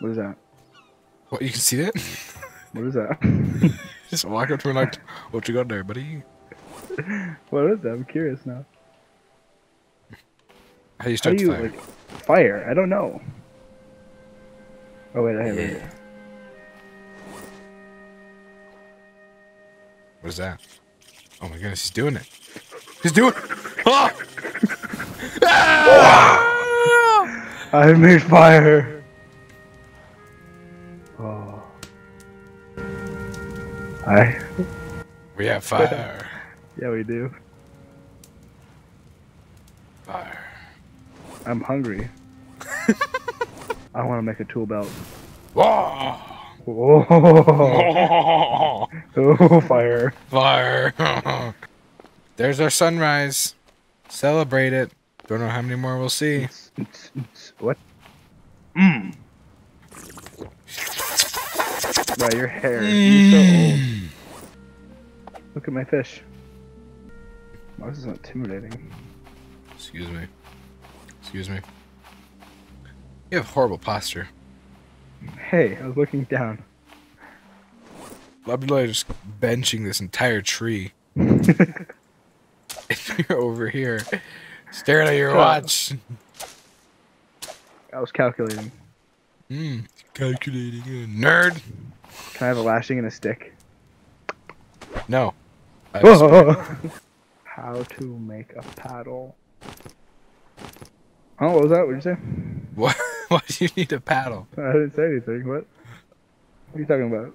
What is that? What you can see that? What is that? Just walk up to him like, "What you got there, buddy?" what is that? I'm curious now. How do you How start do you fire? like fire? I don't know. Oh wait, I have it. Yeah. What is that? Oh my goodness, he's doing it. He's doing. Ah! Ah! I made fire. Oh. I. We have fire. Yeah, we do. Fire. I'm hungry. I want to make a tool belt. Whoa! Oh, oh fire. Fire. There's our sunrise. Celebrate it. Don't know how many more we'll see. What? Mmm. Wow, your hair. You're so old. Look at my fish. Wow, this is intimidating. Excuse me. Excuse me. You have horrible posture. Hey, I was looking down. I'm literally just benching this entire tree. and you're over here staring at your watch. I was calculating. Hmm. Calculating. Nerd. Can I have a lashing and a stick? No. I oh. have a sp- How to make a paddle. Oh, what was that? What did you say? What? Why do you need a paddle? I didn't say anything. What? What are you talking about?